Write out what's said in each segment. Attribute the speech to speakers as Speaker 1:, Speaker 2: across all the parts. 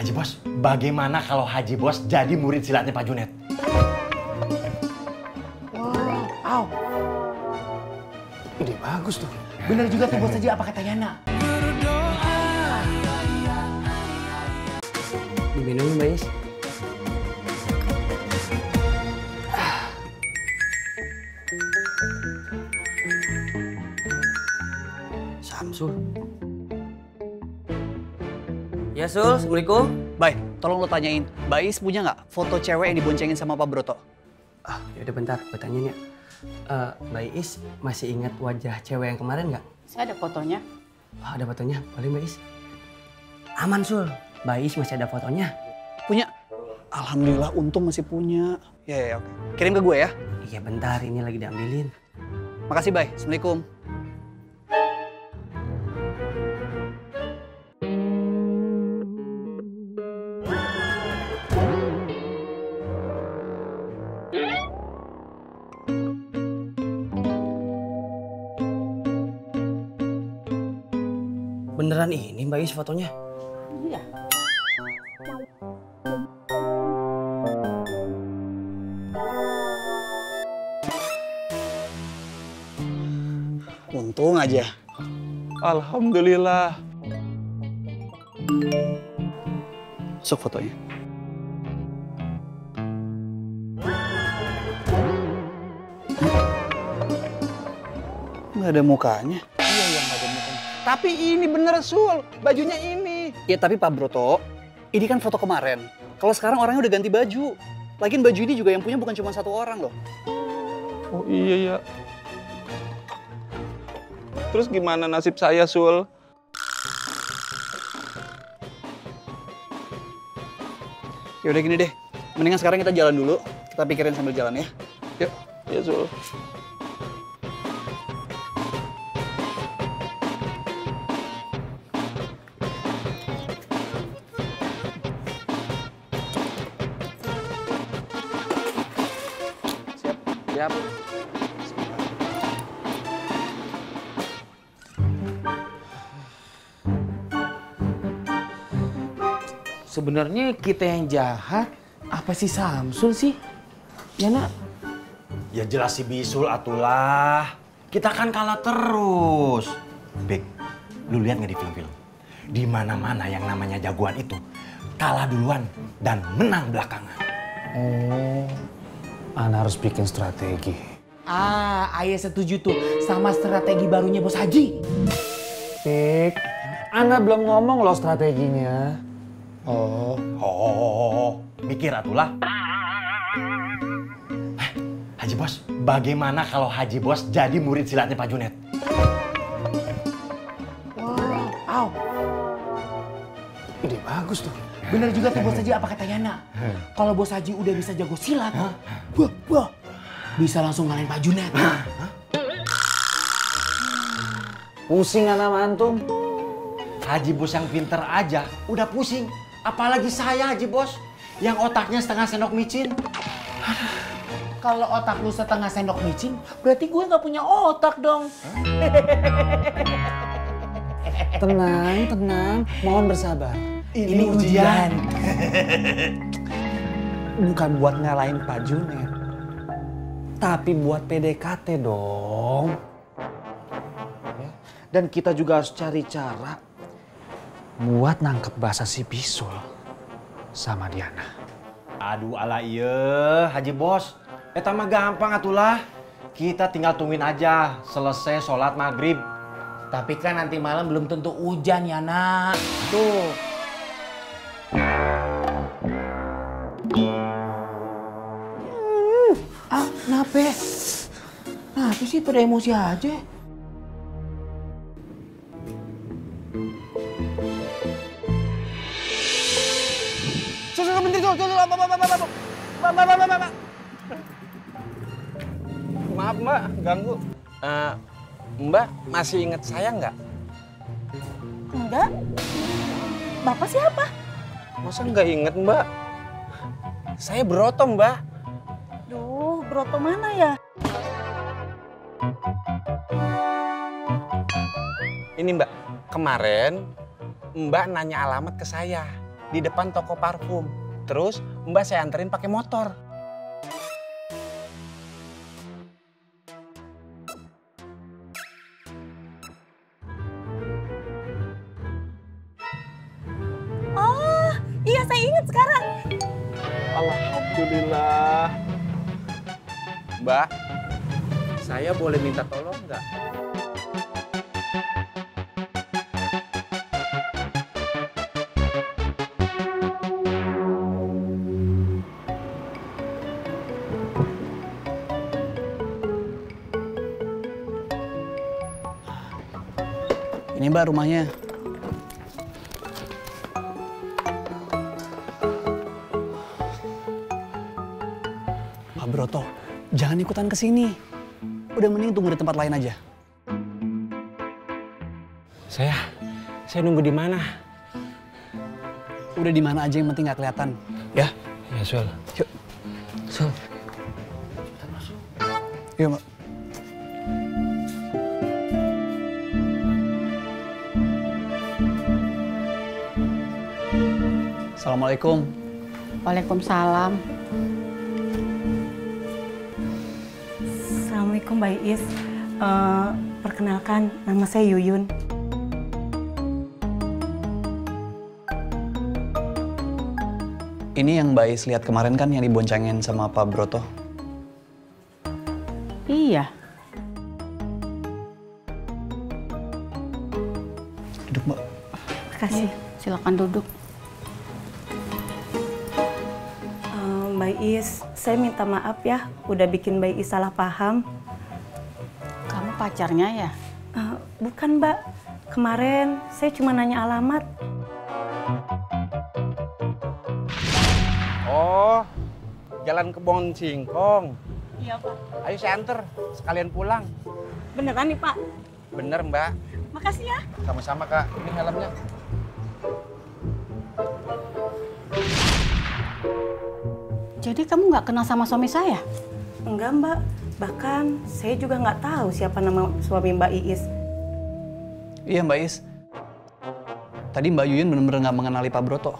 Speaker 1: Haji Bos, bagaimana kalau Haji Bos jadi murid silatnya Pak Junet?
Speaker 2: Wah, aw. Ide bagus tuh. Bener juga tuh bos aja apa kata Yana.
Speaker 3: Diminum Mbak Is. Samsul.
Speaker 4: Ya Sul, Assalamualaikum.
Speaker 5: Bay, tolong lo tanyain, Mbak Is punya nggak foto cewek yang diboncengin sama Pak Broto?
Speaker 3: Ah, yaudah bentar, gue tanya nih. Uh, Mbak Is masih ingat wajah cewek yang kemarin nggak?
Speaker 6: Saya ada fotonya.
Speaker 3: Oh, ada fotonya, boleh Mbak Is? Aman Sul, Mbak Is masih ada fotonya.
Speaker 5: Punya? Alhamdulillah, untung masih punya. Ya, ya, oke. Kirim ke gue ya.
Speaker 3: Iya bentar, ini lagi diambilin.
Speaker 5: Makasih, Bay. Assalamualaikum.
Speaker 3: Beneran ini Mbak Is fotonya?
Speaker 6: Iya.
Speaker 5: Untung aja. Alhamdulillah. Sok fotonya. Nggak ada mukanya.
Speaker 7: Iya, iya nggak ada mukanya. Tapi ini bener Sul, bajunya ini.
Speaker 5: Ya tapi Pak Broto, ini kan foto kemarin. Kalau sekarang orangnya udah ganti baju. Lagian baju ini juga yang punya bukan cuma satu orang loh.
Speaker 7: Oh iya ya. Terus gimana nasib saya Sul?
Speaker 5: Yaudah gini deh, mendingan sekarang kita jalan dulu. Kita pikirin sambil jalan ya.
Speaker 7: Yuk, ya Sul. Siap.
Speaker 2: Sebenarnya kita yang jahat, apa sih Samsul sih? Yana,
Speaker 1: Ya jelas si bisul atulah. Kita kan kalah terus. Bek, lu lihat nggak di film-film? Di mana-mana yang namanya jagoan itu kalah duluan dan menang belakangan.
Speaker 2: Oh, Ana harus bikin strategi. Ah, ayah setuju tuh sama strategi barunya Bos Haji. Pik, Ana belum ngomong loh strateginya. Oh,
Speaker 1: Oh, mikir atulah. Eh, Haji Bos, bagaimana kalau Haji Bos jadi murid silatnya Pak Junet?
Speaker 2: aw. Ide bagus tuh. Bener juga tuh Bos Haji apa kata Yana. Kalau Bos Haji udah bisa jago silat, wah, wah, bisa langsung ngalahin Pak Junet. Pusing anak antum.
Speaker 1: Haji Bos yang pinter aja udah pusing. Apalagi saya Haji Bos yang otaknya setengah sendok micin.
Speaker 2: Kalau otak lu setengah sendok micin, berarti gue nggak punya otak dong. Tenang, tenang. Mohon bersabar.
Speaker 1: Ini ujian.
Speaker 2: Bukan buat ngalahin Pak Junet. Tapi buat PDKT dong. Ya. Dan kita juga harus cari cara buat nangkep bahasa si Bisul sama Diana.
Speaker 1: Aduh ala iya Haji Bos. Eta mah gampang atulah. Kita tinggal tungguin aja selesai sholat maghrib.
Speaker 2: Tapi kan nanti malam belum tentu hujan ya nak. Tuh. Uh, ah, nape? Nape sih pada emosi aja?
Speaker 7: Susu tuh, tuh, apa, apa, apa, apa, apa, apa, apa, Maaf mbak, ganggu. Uh, Mbak masih ingat saya nggak?
Speaker 6: Enggak. Bapak siapa?
Speaker 7: Masa nggak inget Mbak? Saya Broto Mbak.
Speaker 6: Duh, Broto mana ya?
Speaker 7: Ini Mbak, kemarin Mbak nanya alamat ke saya di depan toko parfum. Terus Mbak saya anterin pakai motor. Alhamdulillah. Mbak, saya boleh minta tolong nggak?
Speaker 5: Ini mbak rumahnya. Ikutan ke sini. Udah mending tunggu di tempat lain aja.
Speaker 7: Saya, saya nunggu di mana?
Speaker 5: Udah di mana aja yang penting nggak kelihatan. Ya,
Speaker 7: Ya, Sul.
Speaker 5: yuk.
Speaker 7: Sul.
Speaker 5: Yuk, Mbak. Assalamualaikum.
Speaker 6: Waalaikumsalam. Assalamualaikum Mbak Is. Eh, perkenalkan, nama saya Yuyun.
Speaker 5: Ini yang Mbak Is lihat kemarin kan yang diboncengin sama Pak Broto.
Speaker 6: Iya.
Speaker 5: Duduk Mbak.
Speaker 6: Makasih. Silakan duduk. Eh, Mbak Is, saya minta maaf ya, udah bikin Mbak Is salah paham.
Speaker 8: Pacarnya ya?
Speaker 6: Eh, bukan Mbak, kemarin saya cuma nanya alamat.
Speaker 7: Oh, jalan kebon singkong.
Speaker 6: Iya Pak.
Speaker 7: Ayo saya anter, sekalian pulang.
Speaker 6: Beneran nih Pak?
Speaker 7: Bener mbak,
Speaker 6: Makasih ya.
Speaker 7: sama-sama kak. Ini helmnya.
Speaker 8: Jadi kamu nggak kenal sama suami saya?
Speaker 6: Enggak Mbak, bahkan saya juga nggak tahu siapa nama suami Mbak Iis.
Speaker 5: Iya Mbak Is. Tadi Mbak Yuyun benar-benar nggak mengenali Pak Broto.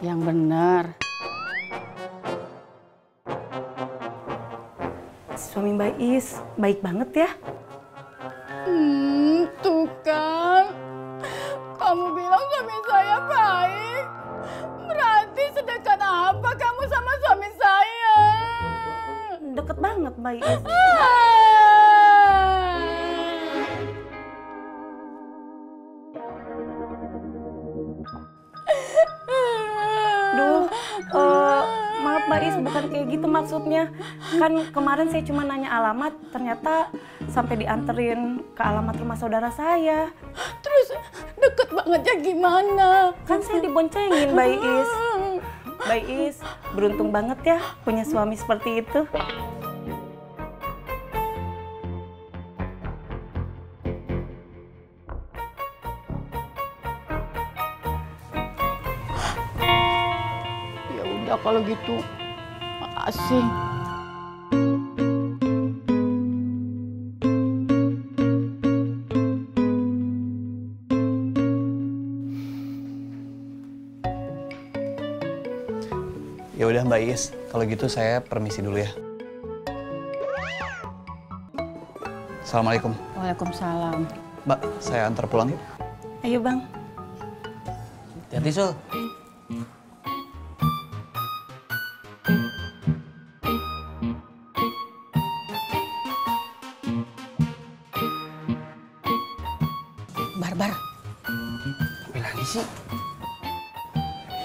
Speaker 8: Yang benar.
Speaker 6: Suami Mbak Iis baik banget ya.
Speaker 8: Hmm, tuh kan. Kamu bilang suami saya baik. Berarti sedekat apa kamu sama?
Speaker 6: Deket banget Mbak Iis. Duh, eh, maaf Mbak Is, bukan kayak gitu maksudnya. Kan kemarin saya cuma nanya alamat, ternyata sampai dianterin ke alamat rumah saudara saya.
Speaker 8: Terus deket banget ya gimana?
Speaker 6: Kan saya diboncengin Mbak Is. Mbak Is, beruntung banget ya punya suami seperti itu.
Speaker 8: Udah kalau gitu. Makasih.
Speaker 5: Ya udah Mbak Is, kalau gitu saya permisi dulu ya. Assalamualaikum.
Speaker 8: Waalaikumsalam.
Speaker 5: Mbak, saya antar pulang yuk.
Speaker 6: Ayo Bang.
Speaker 4: Hati Sul.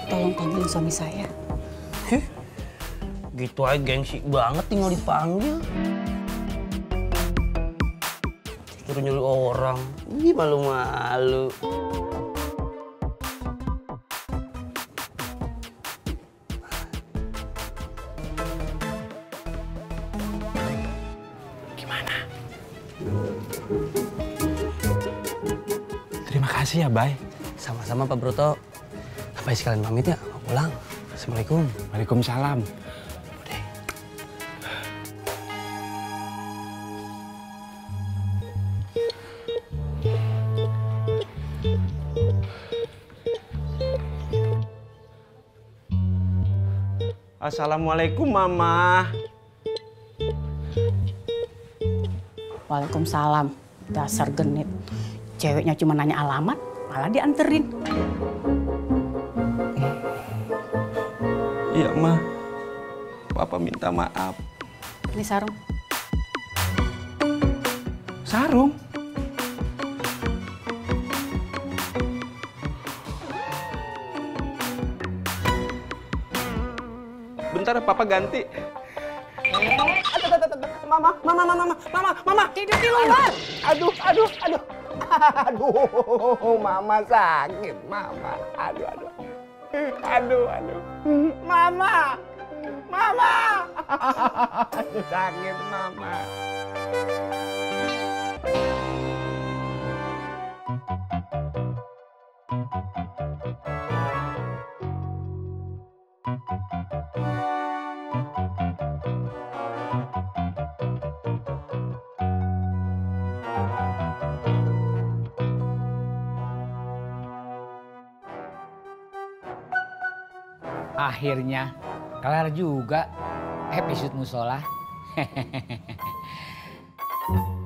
Speaker 8: Tolong panggilin suami saya.
Speaker 4: Gitu aja gengsi banget tinggal dipanggil. Suruh nyuruh orang. Ih, malu-malu.
Speaker 7: Terima kasih ya, Bay.
Speaker 3: Sama-sama Pak Broto. Faiz ya, sekalian pamit ya, mau pulang. Assalamualaikum.
Speaker 7: Waalaikumsalam.
Speaker 9: Assalamualaikum, Mama.
Speaker 8: Waalaikumsalam. Dasar genit. Ceweknya cuma nanya alamat, malah dianterin.
Speaker 9: Iya, Ma. Papa minta maaf.
Speaker 8: Ini sarung.
Speaker 9: Sarung? Bentar, Papa ganti.
Speaker 7: Mama, mama, mama, mama, mama, mama.
Speaker 8: Tidur di luar.
Speaker 7: Aduh, aduh, aduh. Aduh, mama sakit, mama. Aduh, aduh. Aduh, aduh. Mama. Mama. Sakit, mama.
Speaker 10: Akhirnya kelar juga episode musola.